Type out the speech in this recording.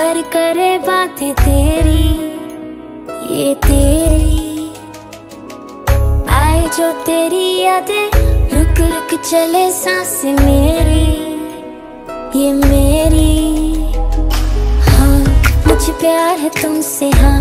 कर करे बातें तेरी, ये तेरी। आए जो तेरी यादें, रुक रुक चले सांस मेरी, ये मेरी। हाँ मुझे प्यार है तुमसे हाँ।